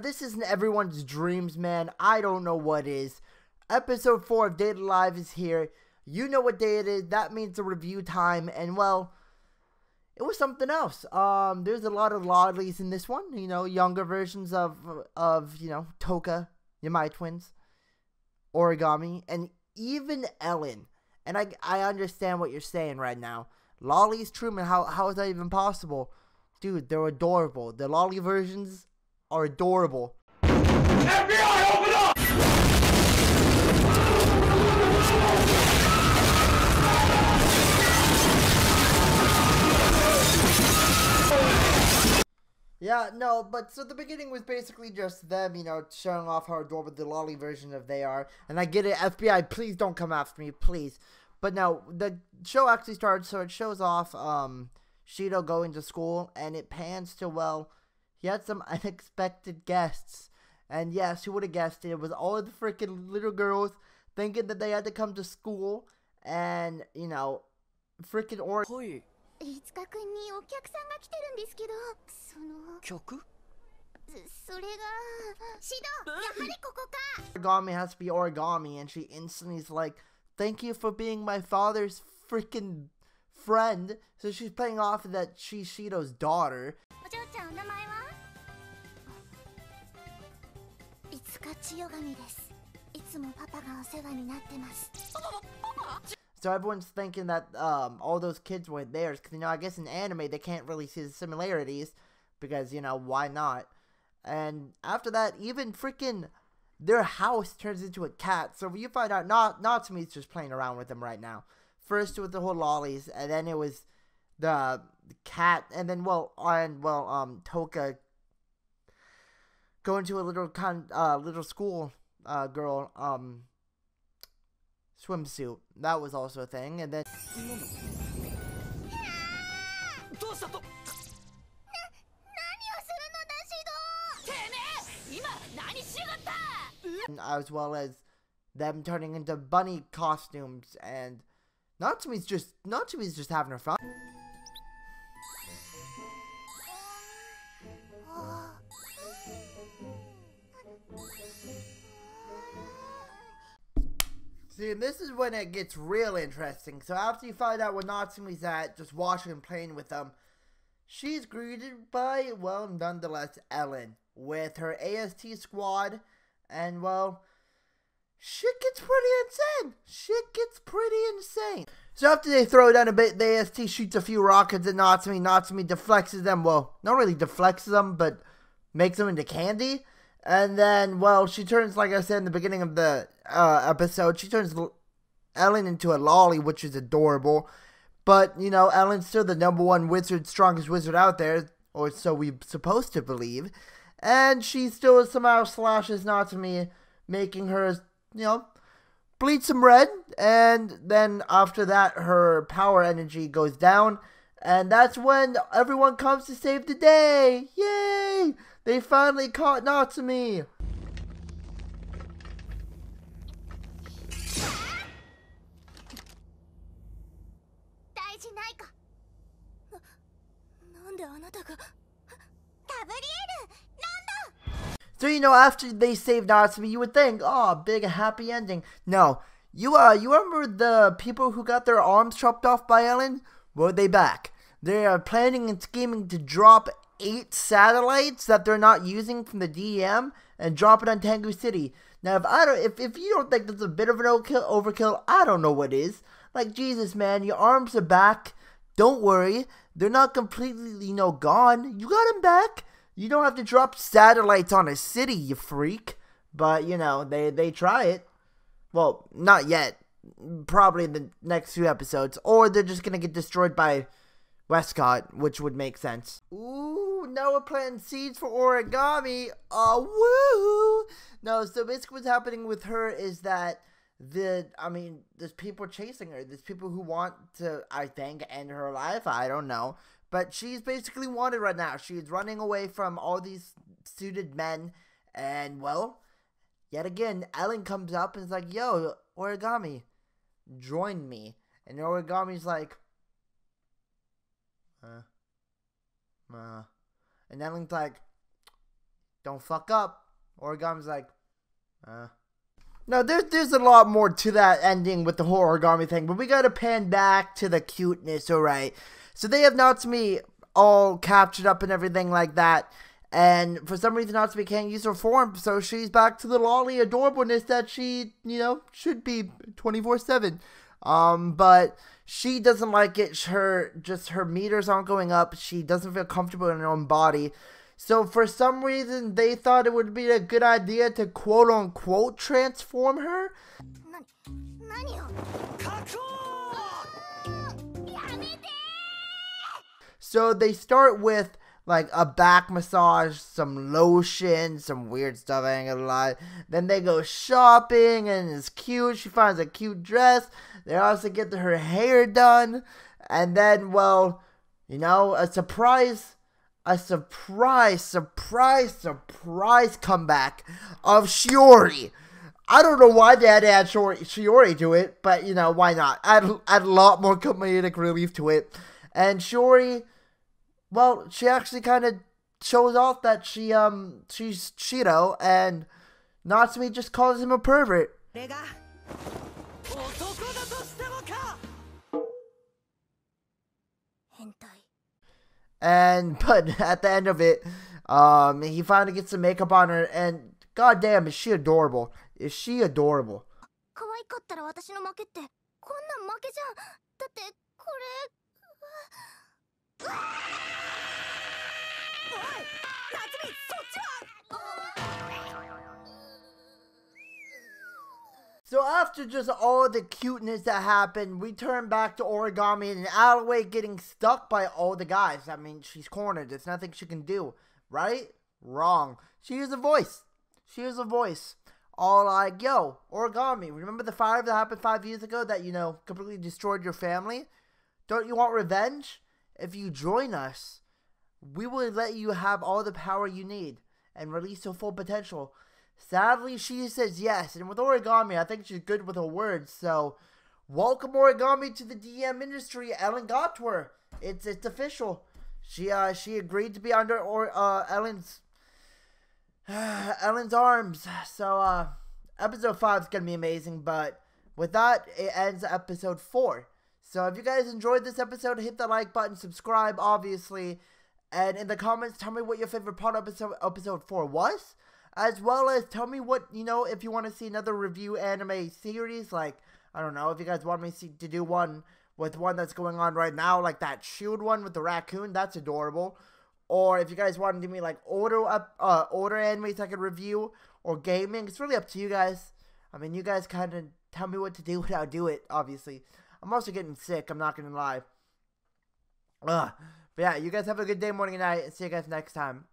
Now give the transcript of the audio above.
This isn't everyone's dreams, man. I don't know what is. Episode 4 of Date A Live is here. You know what day it is. That means the review time. And, well, it was something else. Um, there's a lot of lollies in this one. You know, younger versions of, of you know, Tohka, Yamai twins, Origami, and even Ellen. And I, I understand what you're saying right now. Lolly's Truman, how, how is that even possible? Dude, they're adorable. The lolly versions are adorable. FBI, open up! Yeah, no, but so the beginning was basically just them, you know, showing off how adorable the lolly version of they are. And I get it, FBI, please don't come after me, please. But no, the show actually starts, so it shows off um Shido going to school, and it pans to, well, he had some unexpected guests. And yes, who would have guessed it? It was all the freaking little girls thinking that they had to come to school, and, you know, freaking or. 飯塚君にお客さんが来てるんですけどその曲それがシドやはりここか Origami has to be origami, and she instantly is like, Thank you for being my father's freaking friend. So she's playing off that she's Shido's daughter. お嬢ちゃんお名前は So everyone's thinking that um, all those kids were theirs, because you know I guess in anime they can't really see the similarities, because you know why not? And after that, even freaking their house turns into a cat. So you find out Natsumi it's just playing around with them right now. First with the whole lollies, and then it was the cat, and then well on well um Toka going to a little con uh, little school uh, girl um swimsuit. That was also a thing, and then. as well as them turning into bunny costumes and Natsumi's just Natsumi's just having her fun. See, and this is when it gets real interesting. So after you find out where Natsumi's at, just watching and playing with them, she's greeted by, well, nonetheless, Ellen with her AST squad, and well, shit gets pretty insane. Shit gets pretty insane. So after they throw down a bit, the AST shoots a few rockets at Natsumi. Natsumi deflects them. Well, not really deflects them, but makes them into candy. And then, well, she turns, like I said in the beginning of the uh, episode, she turns Ellen into a lolly, which is adorable. But, you know, Ellen's still the number one wizard, strongest wizard out there, or so we're supposed to believe. And she still somehow slashes Natsumi, making her, you know, bleed some red. And then after that, her power energy goes down. And that's when everyone comes to save the day. Yay! They finally caught Natsumi! So you know, after they saved Natsumi, you would think, oh, big happy ending. No, you uh, you remember the people who got their arms chopped off by Ellen? Were they back. They are planning and scheming to drop eight satellites that they're not using from the DEM and drop it on Tengu City. Now, if I don't, if, if you don't think that's a bit of an overkill, overkill, I don't know what is. Like Jesus, man, your arms are back. Don't worry, they're not completely, you know, gone. You got them back. You don't have to drop satellites on a city, you freak. But you know, they they try it. Well, not yet. Probably in the next few episodes, or they're just gonna get destroyed by Westcott, which would make sense. Ooh, now we're planting seeds for origami. Oh, woo! No, so basically what's happening with her is that the, I mean, there's people chasing her. There's people who want to, I think, end her life. I don't know. But she's basically wanted right now. She's running away from all these suited men. And, well, yet again, Ellen comes up and is like, yo, origami, join me. And origami's like, uh, uh. And Ellen's like, don't fuck up. Origami's like, uh. Now there's there's a lot more to that ending with the whole origami thing, but we gotta pan back to the cuteness, alright. So they have Natsumi all captured up and everything like that. And for some reason, Natsumi can't use her form, so she's back to the lolly adorableness that she, you know, should be 24 7. Um, but she doesn't like it. Her just her meters aren't going up. She doesn't feel comfortable in her own body. So for some reason, they thought it would be a good idea to quote unquote transform her. So they start with like a back massage, some lotion, some weird stuff. I ain't gonna lie. Then they go shopping and it's cute. She finds a cute dress. They also get her hair done, and then well, you know, a surprise, a surprise, surprise, surprise comeback of Shiori. I don't know why they had to add Shiori, Shiori to it, but you know why not? Add add a lot more comedic relief to it, and Shiori well, she actually kind of shows off that she um she's Shido, and Natsumi just calls him a pervert. And but at the end of it, um, he finally gets some makeup on her, and goddamn, is she adorable? Is she adorable? So after just all the cuteness that happened, we turn back to origami and Alloway getting stuck by all the guys. I mean, she's cornered. There's nothing she can do, right? Wrong. She is a voice. She is a voice. All like, yo, origami. Remember the fire that happened five years ago that you know completely destroyed your family? Don't you want revenge? If you join us, we will let you have all the power you need and release your full potential. Sadly, she says yes, and with origami, I think she's good with her words. So, welcome origami to the DM industry. Ellen got to her. It's it's official. She uh she agreed to be under or uh Ellen's Ellen's arms. So uh episode five is gonna be amazing. But with that, it ends episode four. So if you guys enjoyed this episode, hit the like button, subscribe, obviously, and in the comments, tell me what your favorite part of episode episode four was, as well as tell me what you know if you want to see another review anime series. Like I don't know if you guys want me to do one with one that's going on right now, like that Shield one with the raccoon. That's adorable. Or if you guys want to do me like older up uh older animes I could review or gaming, it's really up to you guys. I mean, you guys kind of tell me what to do and I'll do it. Obviously, I'm also getting sick. I'm not gonna lie. Ugh. But yeah, you guys have a good day, morning, and night, and see you guys next time.